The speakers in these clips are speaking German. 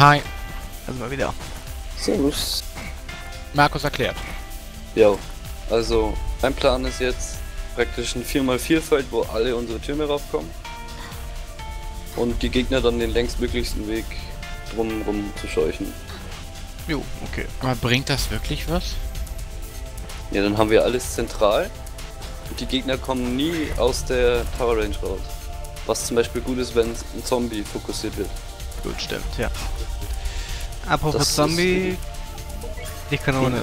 Hi, Also mal wieder. Servus. Markus erklärt. Ja, also mein Plan ist jetzt praktisch ein 4x4-Feld, wo alle unsere Türme raufkommen. Und die Gegner dann den längstmöglichsten Weg drumrum zu scheuchen. Jo, okay. Aber bringt das wirklich was? Ja, dann haben wir alles zentral. Und die Gegner kommen nie aus der Tower Range raus. Was zum Beispiel gut ist, wenn ein Zombie fokussiert wird. Gut, stimmt, ja. Apropos Das ist- Zombie, die Kanone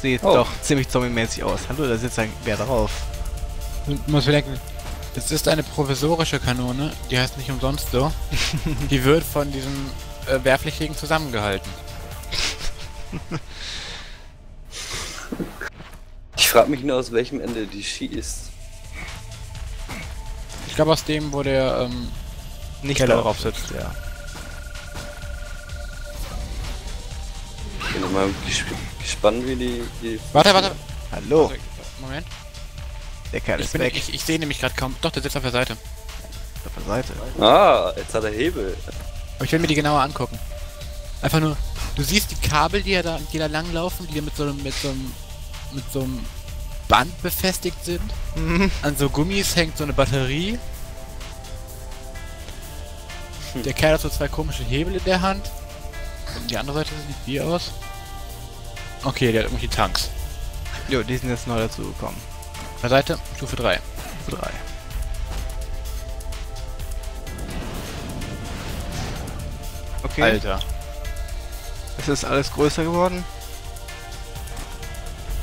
sieht Oh. doch ziemlich zombie-mäßig aus. Hallo, da sitzt ein Bär drauf. Du musst bedenken, es ist eine provisorische Kanone, die heißt nicht umsonst so. die wird von diesem äh, Wehrpflichtigen zusammengehalten. Ich frage mich nur, aus welchem Ende die schießt. Ich glaube aus dem, wo der ähm, Nicht Keller drauf sitzt. ja. Ich bin immer ges gespannt, wie die, die Warte, warte. Hallo, Also, Moment. der Kerl Ich, ist bin, weg. ich, ich sehe nämlich gerade kaum. Doch, der sitzt auf der Seite. auf der Seite. Ah, jetzt hat er Hebel. Aber ich will mir die genauer angucken. Einfach nur, du siehst die Kabel, die, da, die da langlaufen, die mit so einem, mit so einem, mit so einem Band befestigt sind. Mhm. An so Gummis hängt so eine Batterie. Hm. Der Kerl hat so zwei komische Hebel in der Hand. Und die andere Seite sieht wie aus? Okay, der hat irgendwelche Tanks. Jo, die sind jetzt neu dazu gekommen. Auf der Seite, Stufe 3. Stufe 3. Okay, Alter. es ist alles größer geworden.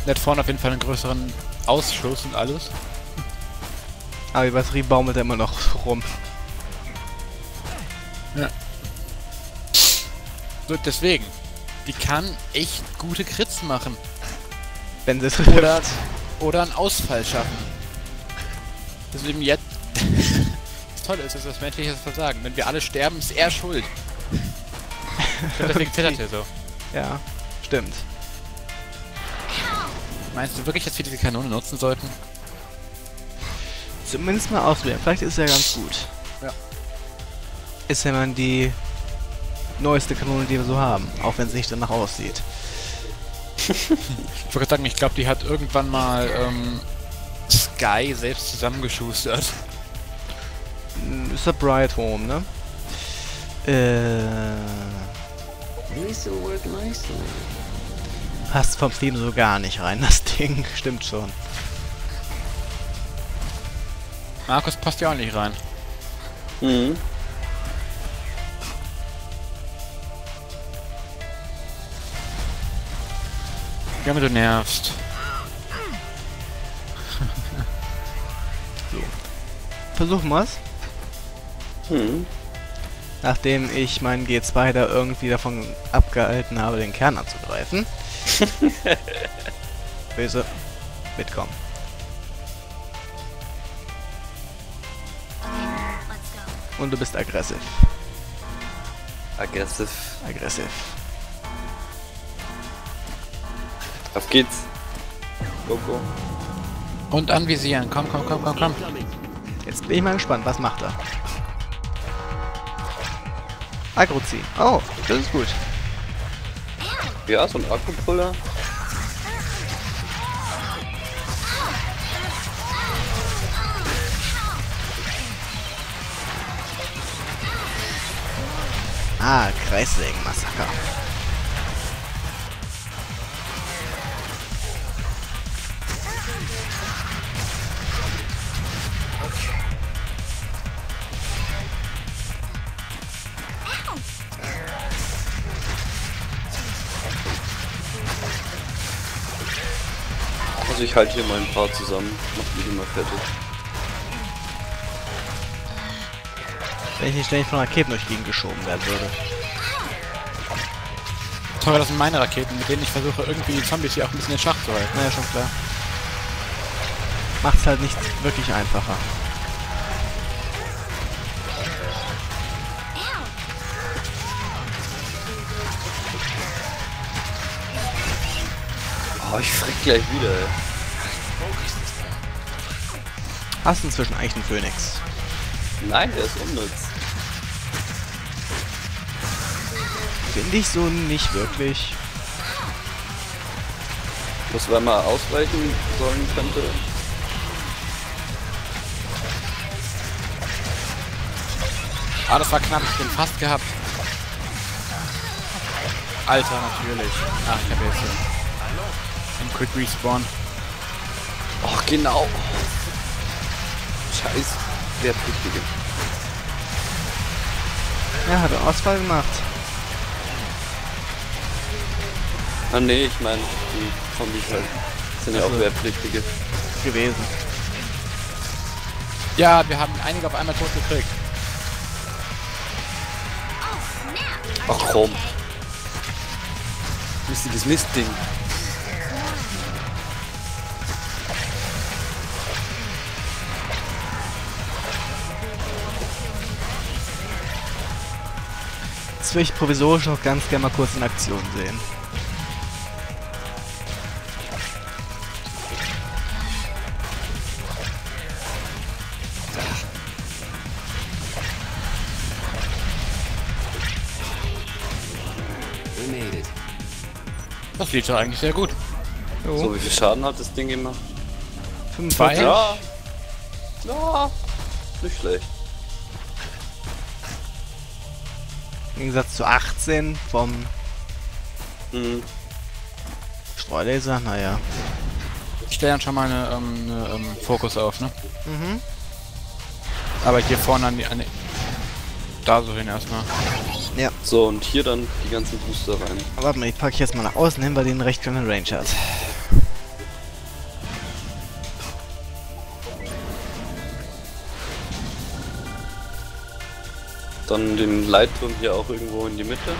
Hat vorne auf jeden Fall einen größeren Ausschuss und alles. Aber die Batterie baumelt immer noch rum. So, deswegen. Die kann echt gute Crits machen. Wenn sie es Oder, oder einen Ausfall schaffen. Deswegen jetzt. das Tolle ist, ist das menschliche Versagen. Wenn wir alle sterben, ist er schuld. Glaub, Deswegen zittert er so. Ja, stimmt. Meinst du wirklich, dass wir diese Kanone nutzen sollten? Zumindest mal ausprobieren. Vielleicht ist er ganz gut. Ja. Ist ja man die neueste Kanone, die wir so haben. Auch wenn es nicht danach aussieht. Ich wollte gerade sagen, ich glaube, die hat irgendwann mal ähm, Sky selbst zusammengeschustert. Hm, Ist der Bright Home, ne? Äh. These will work nicely. Passt vom Steam so gar nicht rein, das Ding. Stimmt schon. Markus passt ja auch nicht rein. Mhm. Ja, aber du nervst. Versuchen wir's. Mhm. Nachdem ich meinen G2 da irgendwie davon abgehalten habe, den Kern anzugreifen. Böse. Mitkommen. Und du bist aggressiv. Aggressiv. Aggressiv. Auf geht's. Go, go. Und anvisieren. Komm, komm, komm, komm, komm. Jetzt bin ich mal gespannt, was macht er? Aggro ziehen. Oh, das ist gut. Ja, so ein Akkupuller. Ah, Kreissägen-Massaker. Ich halte hier mal ein paar zusammen. Mach mich immer fertig. Wenn ich nicht ständig von Raketen durch die Gegend geschoben werden würde. Sorry, das sind meine Raketen, mit denen ich versuche, irgendwie die Zombies hier auch ein bisschen in Schach zu halten. Naja, schon klar. Macht's halt nicht wirklich einfacher. Oh, ich frick gleich wieder. ey. Hast inzwischen eigentlich einen Phönix. Nein, der ist unnütz. Finde ich so nicht wirklich. Muss wenn man ausweichen sollen könnte. Ah, das war knapp, ich bin fast gehabt. Alter, natürlich. Ah, ich habe jetzt einen Quick Respawn. Ach genau. Scheiß Wehrpflichtige. Ja, hat er Ausfall gemacht. Ah nee, ich meine, die Zombies halt. Sind ja auch Also- Wehrpflichtige. Gewesen. Ja, wir haben einige auf einmal tot gekriegt. Ach komm. Lustiges Mistding. Würde ich provisorisch noch ganz gerne mal kurz in Aktion sehen. Das lief doch eigentlich sehr gut. So, wie viel Schaden hat das Ding gemacht? 45. Ja. Ja. Nicht schlecht. Im Gegensatz zu 18 vom Mhm. Streulaser, naja. Ich stelle dann schon mal eine, ähm, eine ähm, Fokus auf, ne? Mhm. Aber hier vorne an die, an die da so hin erstmal. So, und hier dann die ganzen Booster rein. Warte mal, ich packe jetzt mal nach außen hin, weil die einen recht kleinen Range hat. Dann den Leitturm hier auch irgendwo in die Mitte.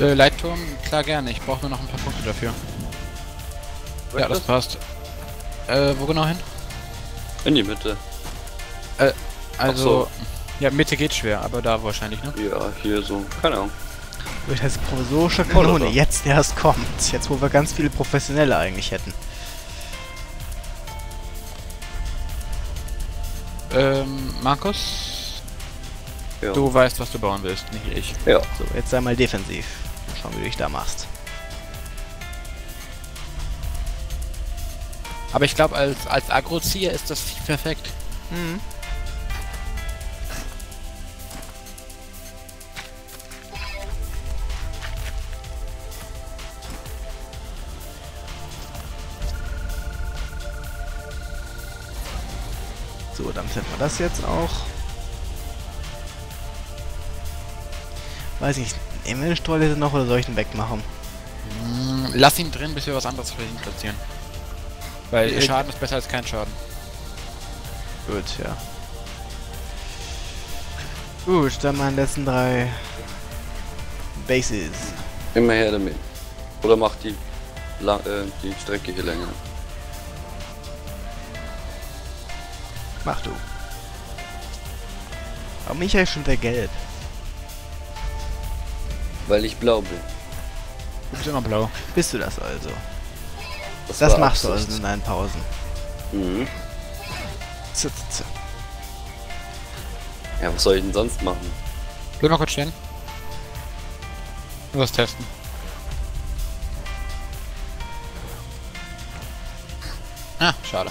Äh, Leitturm, klar gerne. Ich brauche nur noch ein paar Punkte dafür. Ja, das passt. Äh, wo genau hin? In die Mitte. Also, ja, Mitte geht schwer, aber da wahrscheinlich, ne? Ja, hier so. Keine Ahnung. Durch das provisorische Kanone, Oder? jetzt erst kommt. Jetzt, wo wir ganz viele Professionelle eigentlich hätten. Markus, Ja. du weißt, was du bauen willst, nicht ich. Ja. So, jetzt sei mal defensiv. Schauen, wie du dich da machst. Aber ich glaube, als, als Agro-Zieher ist das perfekt. Mhm. Finden wir das jetzt auch. Weiß nicht, nehmen wir den Streulaser noch oder soll ich ihn wegmachen? Mm, Lass ihn drin, bis wir was anderes für ihn platzieren. Weil Äh, Schaden ist besser als kein Schaden. Gut, ja. Gut, dann meine letzten drei Bases. Immer her damit. Oder mach die, La äh, die Strecke hier länger. Mach du. Aber Michael ist schon der Gelb. Weil ich blau bin. Du bist immer blau. Bist du das also? Das war machst du Absicht. also in deinen Pausen. Mhm. Z -z -z. Ja, was soll ich denn sonst machen? Bleib mal kurz stehen. Was testen. Ah, schade.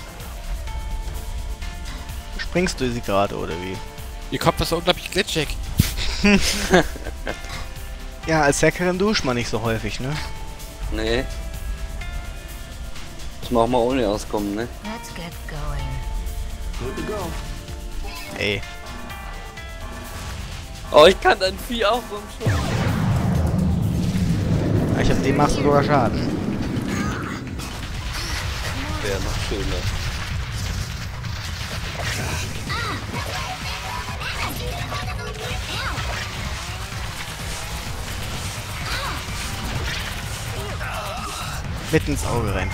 Springst du sie gerade oder wie? Ihr Kopf ist so unglaublich glitschig. Ja, als Hackerin duscht man nicht so häufig, ne? Nee. Das machen wir ohne auskommen, ne? Let's get going. Good to go. Ey. Oh, ich kann dein Vieh auch so Schuss. Ich hab dem machst du sogar Schaden. Wäre noch schöner. Mitten ins Auge rein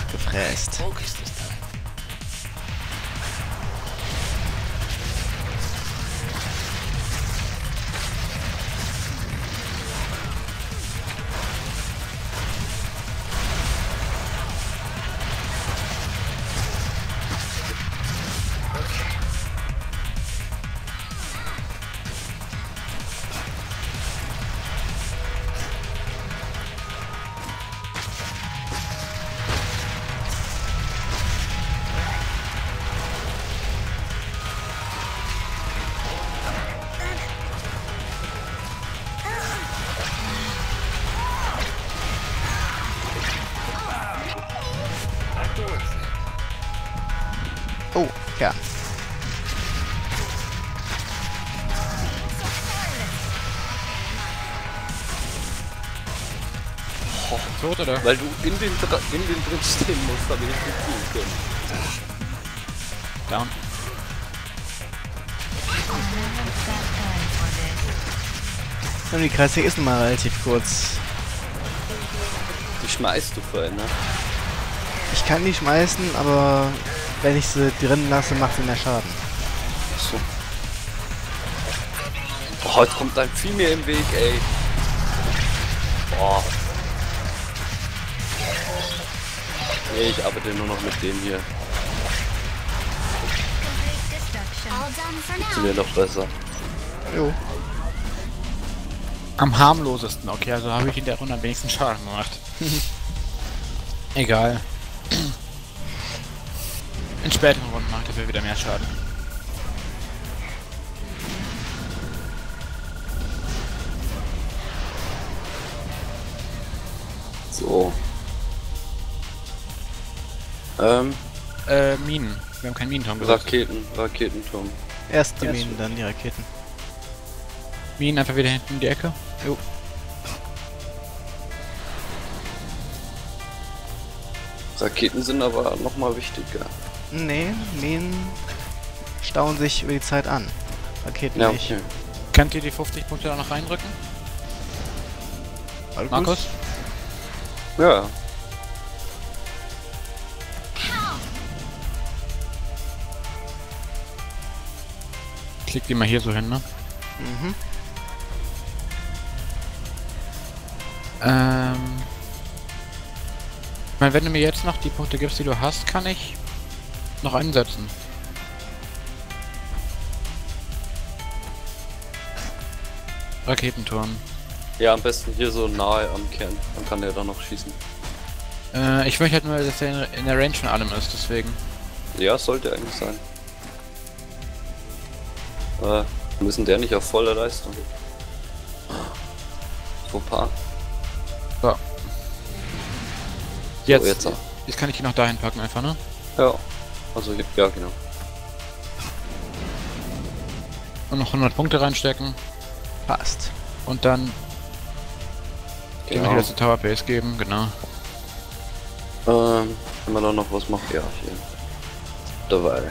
Tot oder? Weil du in den, Dra in den drin stehen musst, damit ich nicht ziehen können. Down. Und die Kreisweg ist nun mal relativ kurz. Die schmeißt du vorhin, ne? Ich kann die schmeißen, aber wenn ich sie drin lasse, macht sie mehr Schaden. So. Oh, jetzt kommt ein viel mehr im Weg, ey. Boah. Ich arbeite nur noch mit dem hier. Mir doch besser. Jo. Am harmlosesten. Okay, also habe ich in der Runde am wenigsten Schaden gemacht. Egal. In späteren Runden macht dafür wieder mehr Schaden. So. Ähm, Äh, Minen. Wir haben keinen Minenturm gesagt. Raketen, Raketenturm. Erst die Minen, dann die Raketen. Minen einfach wieder hinten in die Ecke. Jo. Raketen sind aber nochmal wichtiger. Nee, Minen stauen sich über die Zeit an. Raketen Ja, nicht. okay. Könnt ihr die 50 Punkte da noch reindrücken? Markus? Ja, Klick die mal hier so hin, ne? Mhm. Ähm. Ich meine, wenn du mir jetzt noch die Punkte gibst, die du hast, kann ich noch einsetzen. Raketenturm. ja, am besten hier so nahe am Kern. Dann kann der da noch schießen. Äh, ich möchte halt nur, dass er in- in der Range von allem ist, deswegen. Ja, sollte eigentlich sein. Äh, wir müssen der nicht auf voller Leistung. Fauxpas. Jetzt, jetzt auch. jetzt kann ich ihn noch dahin packen einfach, ne? Ja. Also, ja, genau. Und noch 100 Punkte reinstecken. Passt. Und dann Genau. wieder zu Tower Base geben, genau. Ähm, wenn man da noch was macht, ja, hier. Dabei.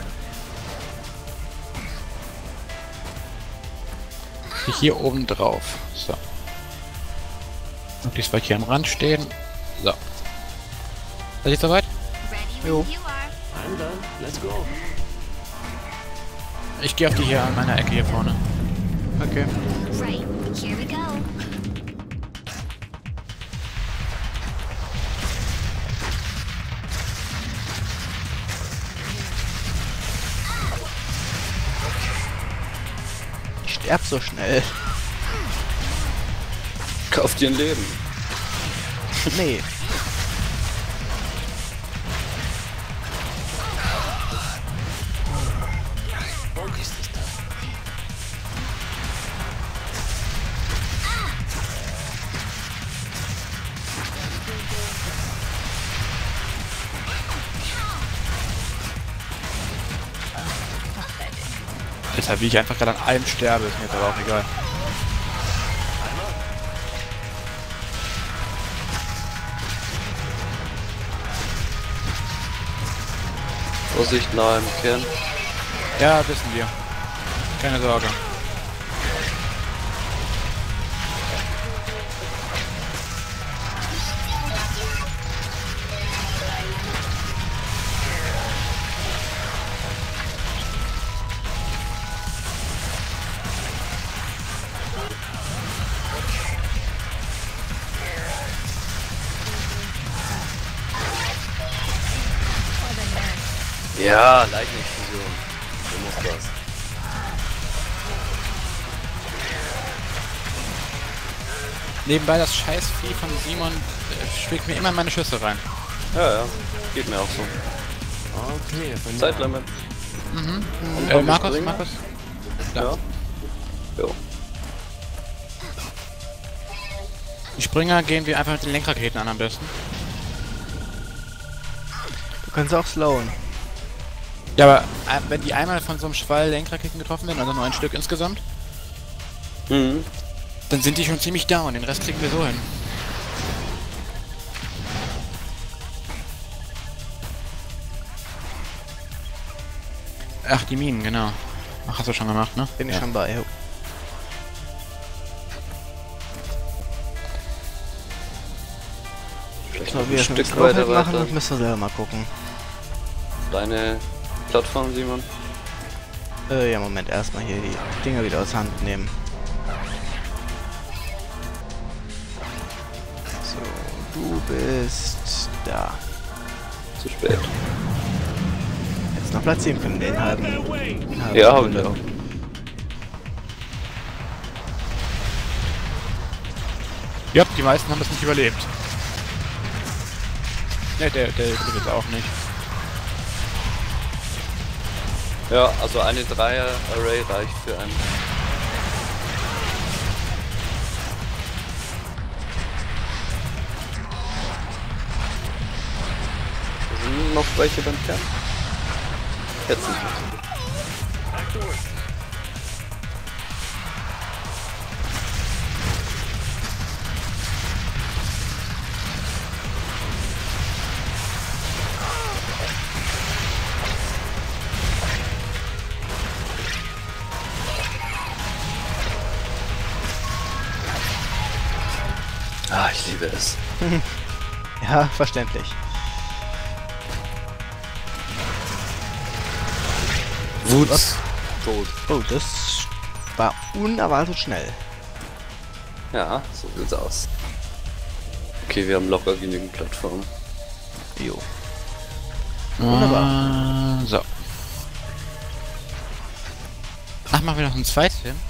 Hier oben drauf. So. Möglichst weit hier am Rand stehen. So. Seid ihr soweit? Jo. when you are. I'm done. Let's go. Ich gehe auf die hier an meiner Ecke hier vorne. Okay. Right. Here we go. Sterb so schnell. Kauf dir ein Leben. Nee. Wie ich einfach gerade an allem sterbe, ist mir jetzt aber auch egal. Vorsicht nahe im Kern. Ja, wissen wir. Keine Sorge. Ja, Lightning-Fusion. So muss das. Nebenbei das Scheißvieh von Simon äh, schlägt mir immer in meine Schüsse rein. Ja, ja. Geht mir auch so. All clear for now. Zeitlimit. Äh, Markus, springen. Markus. Ja. Jo. Die Springer gehen wir einfach mit den Lenkraketen an am besten. Du kannst auch slowen. Ja, aber äh, wenn die einmal von so einem Schwall Lenkraketen getroffen werden, also neun Stück insgesamt, Mhm. dann sind die schon ziemlich down. Den Rest kriegen wir so hin. Ach, die Minen, genau. Ach, hast du schon gemacht, ne? Bin ich Ja. schon bei. Jo. Vielleicht noch wir ein Stück weiter machen, weiter. müssen wir selber mal gucken. Deine Plattform, Simon. Äh, ja, Moment, erstmal hier die Dinger wieder aus Hand nehmen. So, du bist da. Zu spät. Jetzt noch platzieren können, den halben. Den halben Ja, hab ich Sekunde. auch. Ja, die meisten haben es nicht überlebt. Ne, der, der jetzt auch nicht. Ja, also eine Dreier-Array reicht für einen. Sind noch welche beim Kern? Jetzt nicht Ah, liebe es. Ja, verständlich. Wutz. Tot. Oh, das war unerwartet schnell. Ja, so sieht's aus. Okay, wir haben locker genügend Plattformen. Jo. Wunderbar. So. Ach, machen wir noch einen zweiten?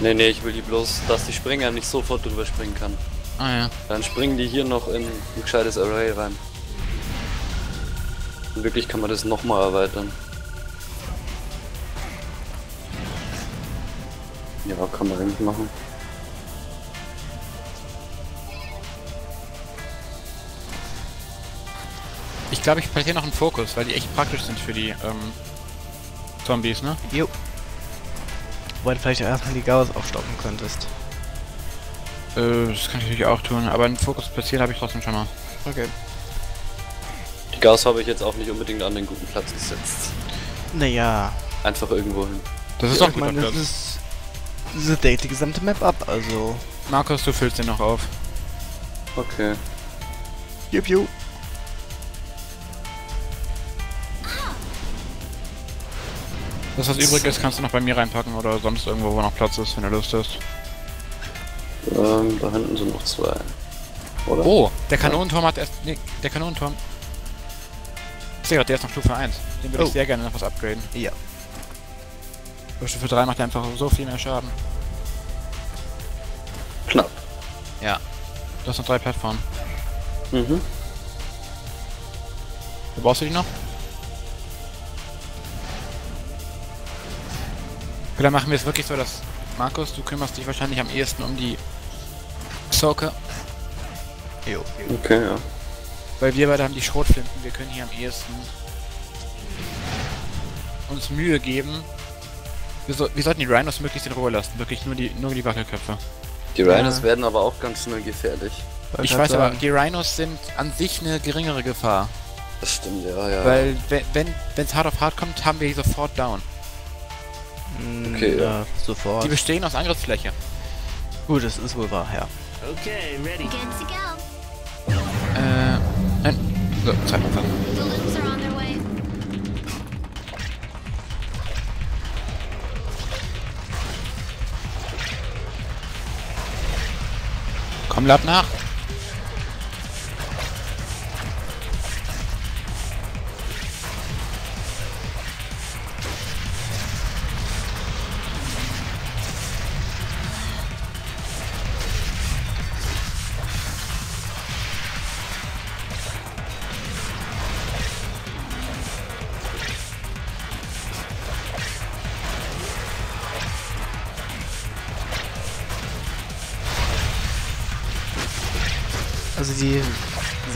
Nee, nee, ich will die bloß, dass die Springer nicht sofort drüber springen kann. Ah ja. Dann springen die hier noch in ein gescheites Array rein. Und wirklich kann man das nochmal erweitern. Ja, kann man eigentlich machen. Ich glaube, ich platziere noch einen Fokus, weil die echt praktisch sind für die ähm, Zombies, ne? Jo. Wobei du vielleicht erstmal die Gauss aufstoppen könntest. Äh, das kann ich natürlich auch tun, aber einen Fokus platzieren habe ich trotzdem schon mal. Okay. Die Gas habe ich jetzt auch nicht unbedingt an den guten Platz gesetzt. Naja. Einfach irgendwo hin. Das ist ja, doch ich gut. meine, das ist. Das deckt die gesamte Map ab, also. Markus, du füllst den noch auf. Okay. Jupp, jupp. Das, was übrig ist, kannst du noch bei mir reinpacken oder sonst irgendwo, wo noch Platz ist, wenn du Lust hast. Ähm, da hinten sind noch zwei. Oder? Oh, der Kanonenturm hat erst. Nee, der Kanonenturm. Ich sehe gerade, der ist noch Stufe 1. Den würde Oh. ich sehr gerne noch was upgraden. Ja. Bei Stufe 3 macht er einfach so viel mehr Schaden. Knapp. Du hast noch drei Plattformen. Mhm. Wo brauchst du die noch? Okay, dann machen wir es wirklich so, dass Markus, du kümmerst dich wahrscheinlich am ehesten um die Soaker, Jo. Okay, ja. weil wir beide haben die Schrotflinten, wir können hier am ehesten uns Mühe geben. Wir, so, wir sollten die Rhinos möglichst in Ruhe lassen, wirklich nur die, nur die Wackelköpfe. Die Rhinos Ja. werden aber auch ganz schnell gefährlich. Ich grad weiß aber, sagen. die Rhinos sind an sich eine geringere Gefahr. Das stimmt, ja, ja. Weil, wenn wenn wenn's hart auf hart kommt, haben wir die sofort down. Mm, Okay, ja. ja. Sofort. Die bestehen aus Angriffsfläche. Gut, das ist wohl wahr, ja. Okay, ready. Good to go. Äh, nein. So, their way. Komm, lad nach.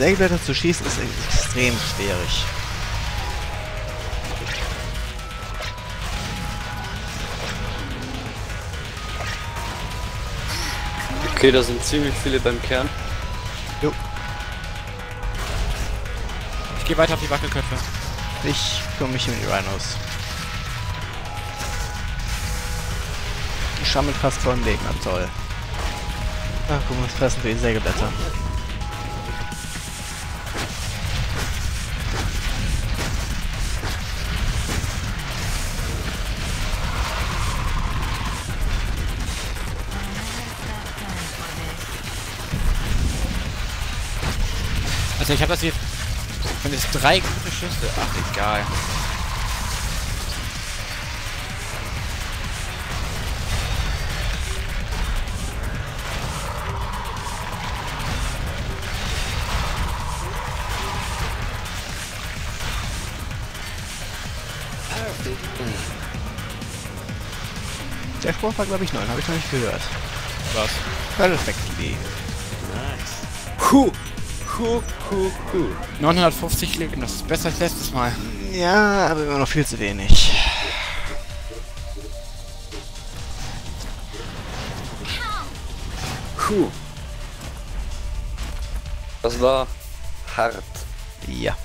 Sägeblätter zu schießen ist extrem schwierig. Okay, da sind ziemlich viele beim Kern. Jo. Ich gehe weiter auf die Wackelköpfe. Ich kümmere mich um die Rhinos. Die schammel fast vor dem Leben ab, toll. Ach guck mal, was fressen für die Sägeblätter. Ich habe das hier... Wenn es drei gute Schüsse... Ach, egal. Der Spruch war, glaube ich, 9, habe ich noch nicht gehört. Was? Perfectly. Nice. Huh. Huh, huh, huh. 950 Leben, das ist besser als letztes Mal. Ja, aber immer noch viel zu wenig. Puh. Das war hart. Ja.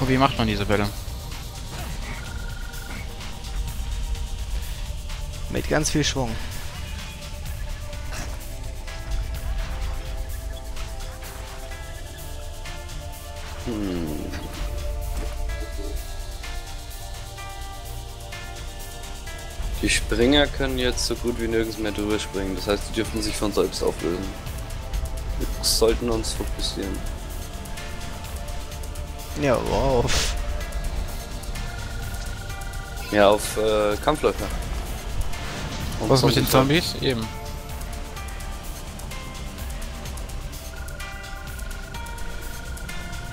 Oh, wie macht man diese Bälle? Mit ganz viel Schwung. Die Springer können jetzt so gut wie nirgends mehr drüber springen. Das heißt, die dürfen sich von selbst auflösen. Wir sollten uns fokussieren. Ja, wow. Ja, auf äh, Kampfläufer. Und Was mit den Zombie- Zombies? Eben.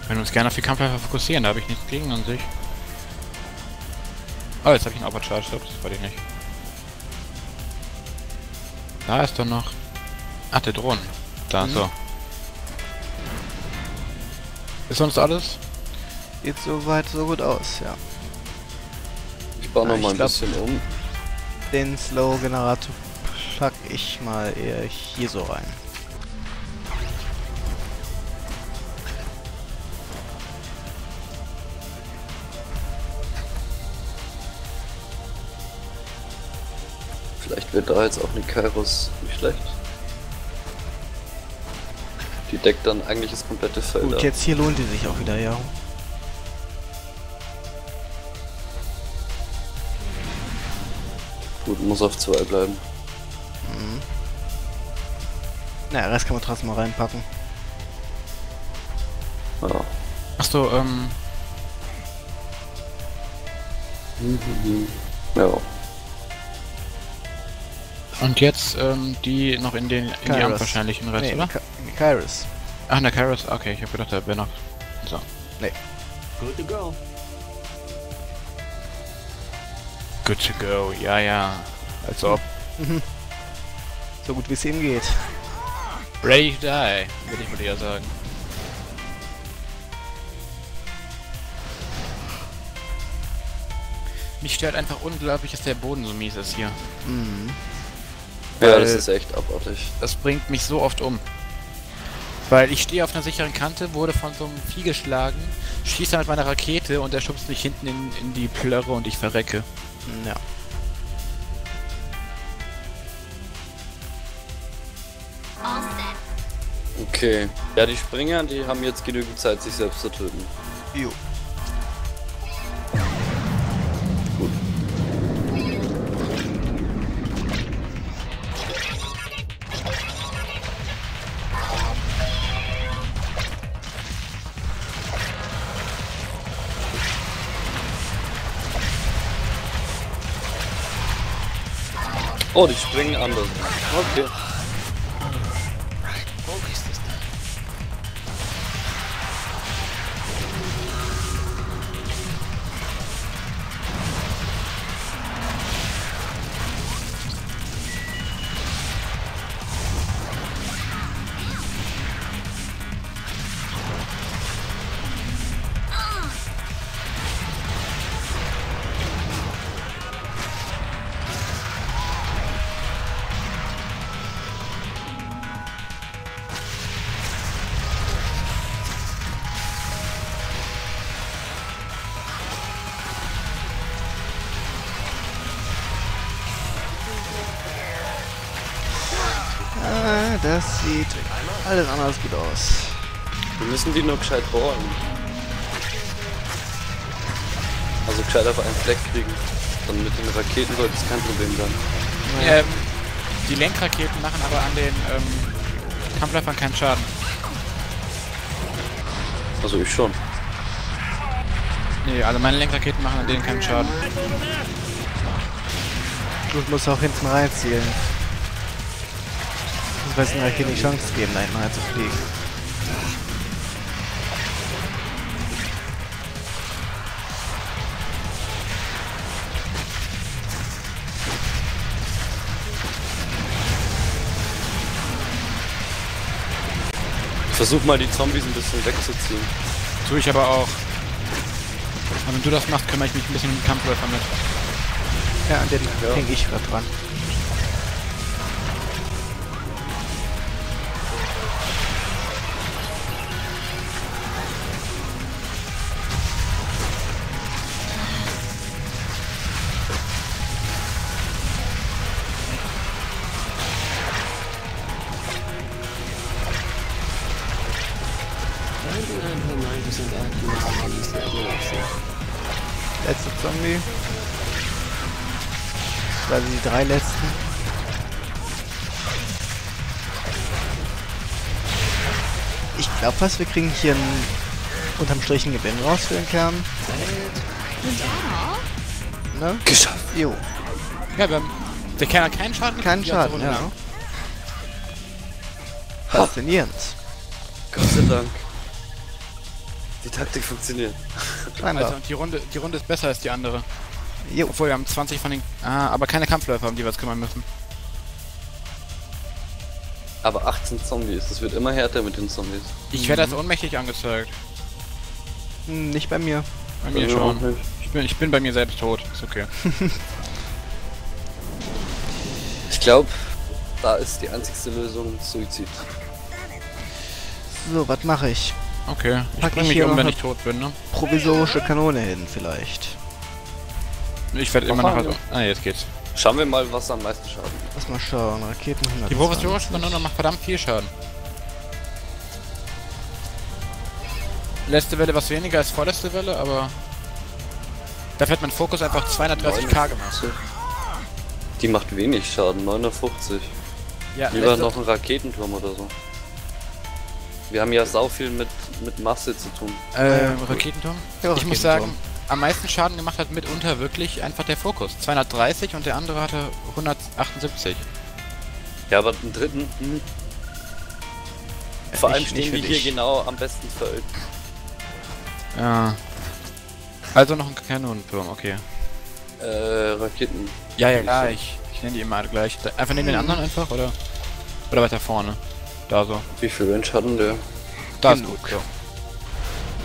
Wir können uns gerne auf die Kampfläufer fokussieren, da habe ich nichts gegen an sich. Oh, jetzt habe ich einen Overcharge, ups, das wollte ich nicht. Da ist doch noch... Ach, der Drohnen. Da, Mhm. so. Ist sonst alles? Sieht soweit so gut aus, ja. Ich baue noch mal ein glaub- bisschen um. Den Slow-Generator pack ich mal eher hier so rein. Wird da jetzt auch eine Kairos nicht schlecht. Die deckt dann eigentlich das komplette Feld Gut, ab. jetzt hier lohnt die sich auch wieder, ja. Gut, muss auf zwei bleiben. Na, Rest kann man trotzdem mal reinpacken. Ja. Achso, ähm... Ja. Und jetzt, ähm, die noch in den... in die Kairos. Amt wahrscheinlich in Rest, nee, oder? Ka Kairos. Ach, ne, Kairos, okay, ich habe gedacht, da wäre noch... So. Good to go. Good to go, ja, ja. Als ob. So gut wie es ihm geht. Ready to die, würde ich mal eher sagen. Mich stört einfach unglaublich, dass der Boden so mies ist hier. Mhm. Ja, das ist echt abartig. Das bringt mich so oft um. Weil ich stehe auf einer sicheren Kante, wurde von so einem Vieh geschlagen, schieße mit meiner Rakete und der schubst mich hinten in, in die Plörre und ich verrecke. Ja. Okay. Ja, die Springer, die haben jetzt genügend Zeit, sich selbst zu töten. Jo. Oh, die springen anders. Okay. Das sieht alles anders gut aus. Wir müssen die nur gescheit bauen. Also gescheit auf einen Fleck kriegen. Dann mit den Raketen sollte es kein Problem sein. Ähm, die Lenkraketen machen aber an den ähm, Kampfläufern keinen Schaden. Also ich schon. Nee, also meine Lenkraketen machen an denen keinen Schaden. Du musst auch hinten reinzielen. Wird den Raketen die Chance geben, da hinten reinzufliegen. Versuch mal die Zombies ein bisschen wegzuziehen. Tue ich aber auch. Und wenn du das machst, kümmere ich mich ein bisschen um die Kampfläufer mit. Ja, an den häng ich grad dran. Glaube fast, wir kriegen hier einen unterm Strich einen Gewinn raus für den Kern. Ne? Geschafft. Jo, Ja, wir haben. Der Kern hat keinen Schaden keinen Schaden, ja. lang. Faszinierend. Gott sei Dank. Die Taktik funktioniert. Scheinbar. Also, und die Runde, die Runde ist besser als die andere. Jo. Obwohl, wir haben 20 von den. Ah, aber keine Kampfläufer, um die wir uns kümmern müssen. Aber 18 Zombies, es wird immer härter mit den Zombies. Ich werde als ohnmächtig angezeigt. Hm, Nicht bei mir. Bei mir Ja, schon. Ich bin, ich bin bei mir selbst tot. Ist okay. Ich glaube, da ist die einzigste Lösung Suizid. So, was mache ich? Okay. Ich Pack bring ich mich hier um, wenn ich tot bin, ne? Provisorische Kanone hin, vielleicht. Ich werde immer noch. Also, ah, jetzt geht's. Schauen wir mal, was am meisten Schaden macht. Lass mal schauen. Raketen 120. Die provisorische Kanone macht verdammt viel Schaden. Letzte Welle was weniger als vorletzte Welle, aber. Dafür hat mein Fokus einfach 230k gemacht. Die macht wenig Schaden, 59. Ja, Lieber noch ein Raketenturm oder so. Wir haben ja sau viel mit, mit Masse zu tun. Äh, Raketenturm? Ja, ich muss Raketenturm. sagen, am meisten Schaden gemacht hat mitunter wirklich einfach der Fokus. 230 und der andere hatte 178. Ja, aber den dritten. Hm. Vor allem Nicht- nicht stehen die hier genau am besten verölt. Ja. Also noch ein Kanonenturm, okay. Äh, Raketen. Ja, ja, klar, ich, ich nenne die immer gleich. Einfach neben den anderen einfach, oder? Oder weiter vorne? Da so. Wie viel Range hatten der? Da ist gut. So.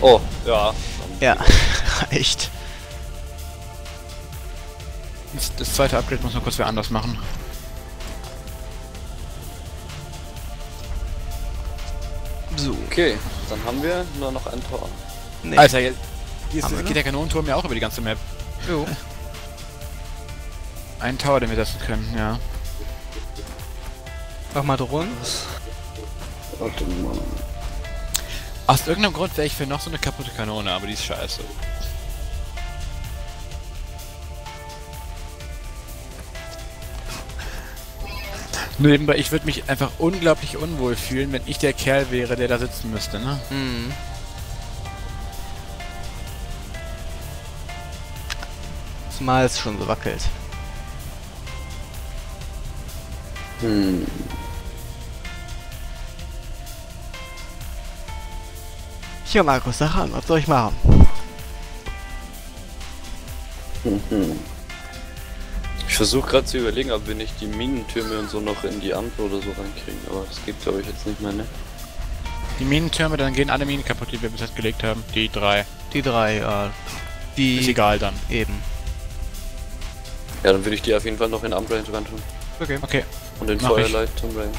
Oh, ja. Ja, reicht. Das, zweite Upgrade muss noch kurz wer anders machen. So. Okay, dann haben wir nur noch ein Tor. Nee. Alter, jetzt, wir geht noch? der Kanonenturm ja auch über die ganze Map. Jo. Ein Tower, den wir setzen können, ja. Mach mal Drohnen. Warte mal. Aus irgendeinem Grund wäre ich für noch so eine kaputte Kanone, aber die ist scheiße. Nebenbei, ich würde mich einfach unglaublich unwohl fühlen, wenn ich der Kerl wäre, der da sitzen müsste, ne? Mhm. Zumal es schon so wackelt. Hm. Hier, Markus, sag an, was soll ich machen? Ich versuche gerade zu überlegen, ob wir nicht die Minentürme und so noch in die Ampel oder so reinkriegen, aber das geht glaube ich jetzt nicht mehr, ne? Die Minentürme, dann gehen alle Minen kaputt, die wir bis jetzt gelegt haben. Die drei. Die drei, ja. Die Ist egal dann. eben. Ja, dann würde ich die auf jeden Fall noch in Armrange rein tun. Okay. Okay. Und den Mach ich. Feuerlight zum Range.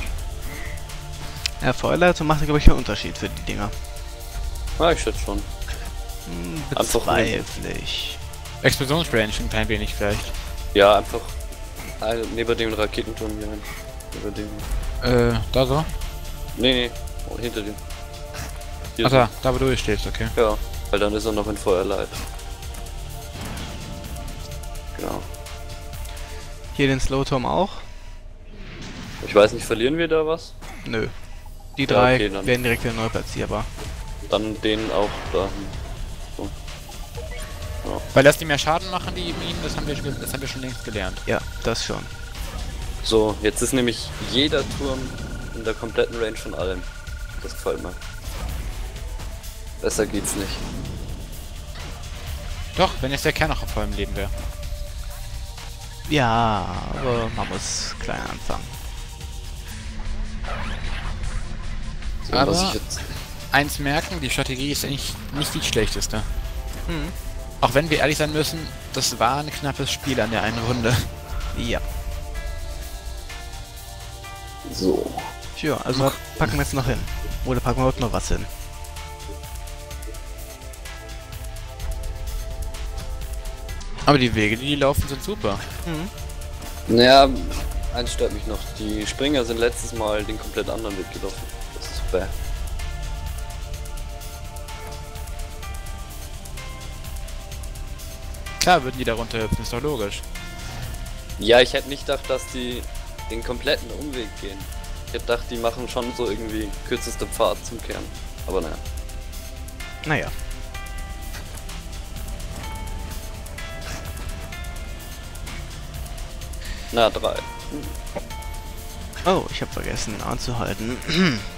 Ja, Feuerleitung macht, glaube ich, einen Unterschied für die Dinger. Ah, ich schätze schon. Hm, Einfach bezweifle ich. Explosionsrange ein klein wenig vielleicht. Ja, einfach neben dem Raketenturm hier rein. Über dem. Äh, da so? Nee, nee, oh, hinter dir. Hier Ach da, da wo du stehst, okay. Ja, weil dann ist er noch in Feuerleit. Genau. Hier den Slowturm auch? Ich weiß nicht, verlieren wir da was? Nö. Die Ja, drei okay, werden direkt wieder neu platzierbar. Dann den auch da. Weil dass die mehr Schaden machen, die Minen, das haben wir schon, das haben wir schon längst gelernt. Ja, das schon. So, jetzt ist nämlich jeder Turm in der kompletten Range von allem. Das gefällt mir. Besser geht's nicht. Doch, wenn jetzt der Kern noch auf vollem Leben wäre. Ja, aber man muss klein anfangen. So, Aber- was ich jetzt. Eins merken, die Strategie ist eigentlich nicht die schlechteste. Mhm. Auch wenn wir ehrlich sein müssen, das war ein knappes Spiel an der einen Runde. Ja. So. Tja, also was packen wir jetzt noch hin? Oder packen wir überhaupt noch was hin? Aber die Wege, die laufen, sind super. Mhm. Naja, eins stört mich noch. Die Springer sind letztes Mal den komplett anderen Weg gelaufen. Das ist bäh. Klar würden die da runterhüpfen, ist doch logisch. Ja, ich hätte nicht gedacht, dass die den kompletten Umweg gehen. Ich hätte gedacht, die machen schon so irgendwie kürzeste Pfad zum Kern. Aber naja. Naja. Na, drei. Oh, ich habe vergessen anzuhalten.